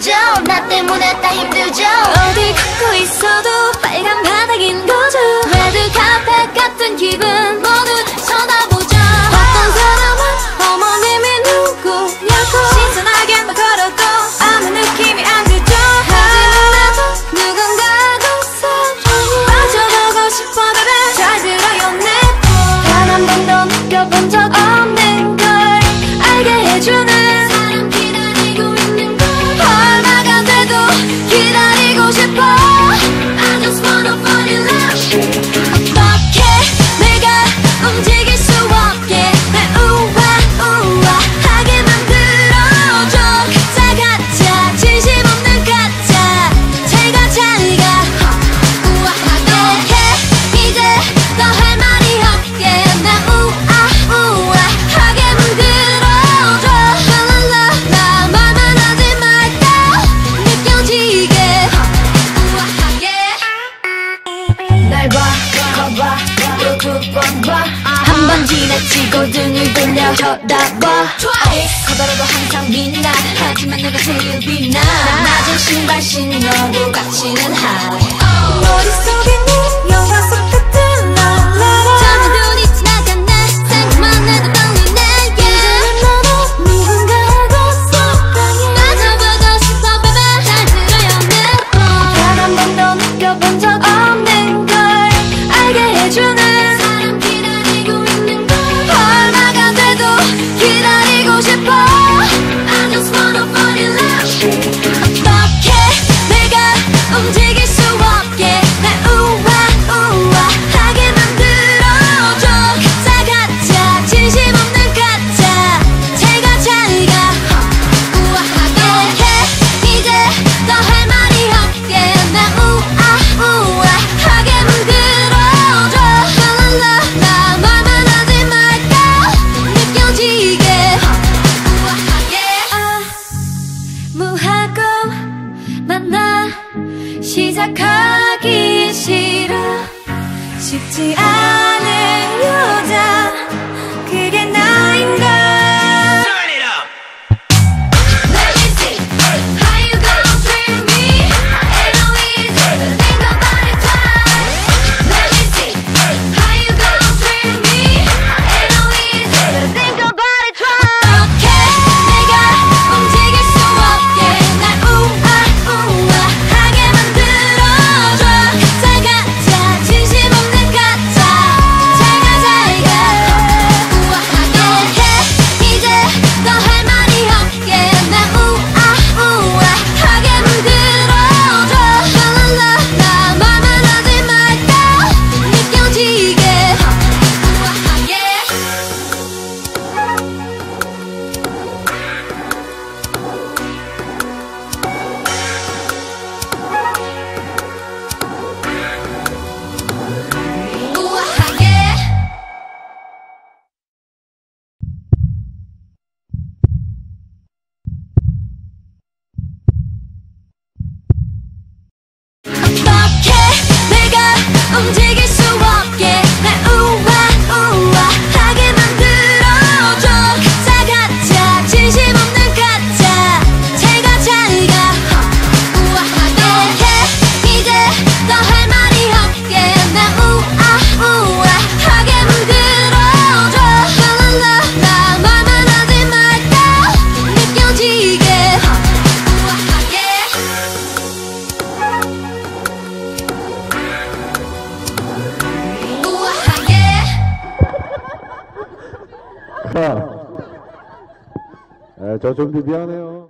힘들죠? 나 때문에 다 힘들죠? 어디 걷고 있어도 빨간 바닥인 거죠? 레드 카펫 같은 기분 모두 쳐다보죠. 어떤 사람은 어머님이 누구냐고 신선하게만 걸어도 아무 느낌이 안 들죠? 하지만 나도 누군가도 사랑해 빠져보고 싶어 baby 잘 들어요 내꿈단한 번도 느껴본 적 없는 걸 알게 해주는 한 번 지나치고 등을 돌려 쳐다봐. 커다라도 항상 빛나 하지만 내가 제일 빛나. 낮은 신발 신어도 같이는 high 머릿속에 시작하기 싫어. 쉽지 않아. 아, 저좀 미안해요.